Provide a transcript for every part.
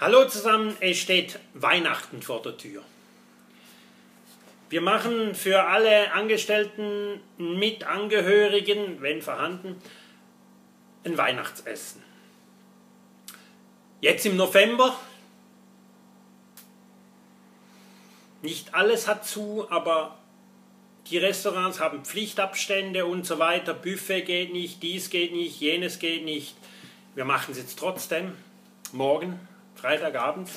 Hallo zusammen, es steht Weihnachten vor der Tür. Wir machen für alle Angestellten mit Angehörigen, wenn vorhanden, ein Weihnachtsessen. Jetzt im November. Nicht alles hat zu, aber die Restaurants haben Pflichtabstände und so weiter. Buffet geht nicht, dies geht nicht, jenes geht nicht. Wir machen es jetzt trotzdem. Morgen Freitagabend.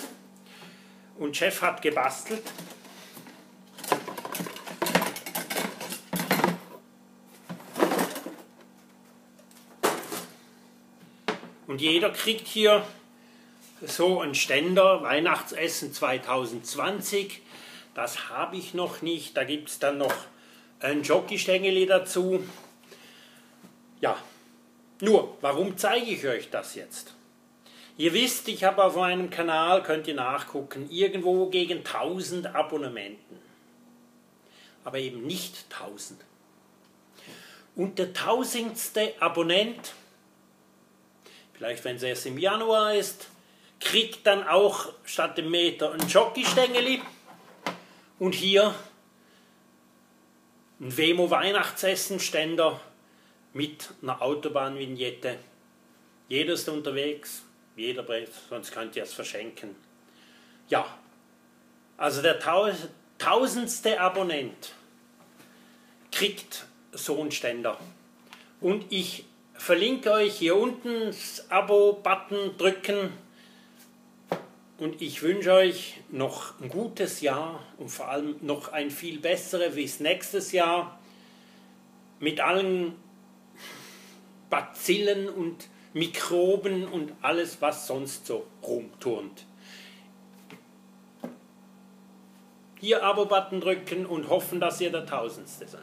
Und Chef hat gebastelt. Und jeder kriegt hier so ein Ständer, Weihnachtsessen 2020. Das habe ich noch nicht. Da gibt es dann noch ein Jockeystängeli dazu. Ja, nur, warum zeige ich euch das jetzt? Ihr wisst, ich habe auf meinem Kanal, könnt ihr nachgucken, irgendwo gegen 1000 Abonnementen. Aber eben nicht 1000. Und der tausendste Abonnent, vielleicht wenn es erst im Januar ist, kriegt dann auch statt dem Meter ein Jockeystängeli und hier ein Wemo Weihnachtsessenständer mit einer Autobahnvignette. Jeder ist unterwegs, jeder bringt, sonst könnt ihr es verschenken. Ja, also der tausendste Abonnent kriegt so einen Ständer. Und ich verlinke euch hier unten das Abo-Button drücken. Und ich wünsche euch noch ein gutes Jahr und vor allem noch ein viel besseres bis nächstes Jahr mit allen Bazillen und Mikroben und alles, was sonst so rumturnt. Hier Abo-Button drücken und hoffen, dass ihr der Tausendste seid.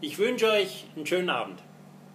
Ich wünsche euch einen schönen Abend.